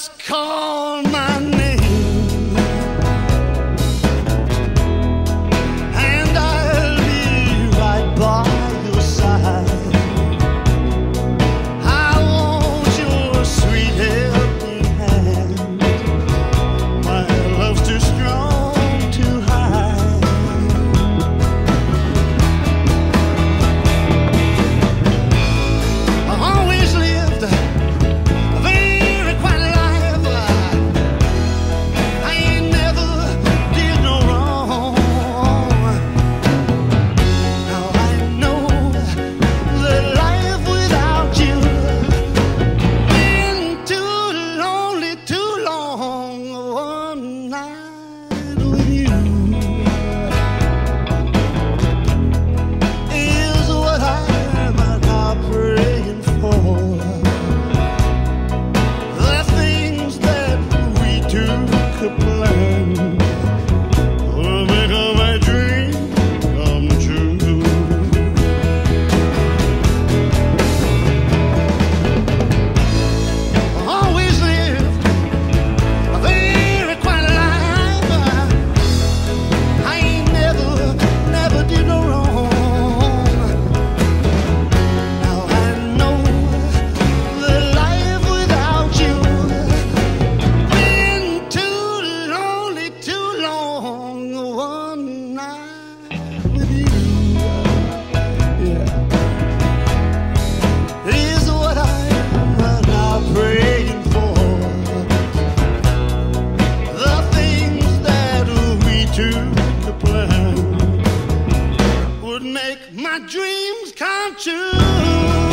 just call plan make my dreams come true.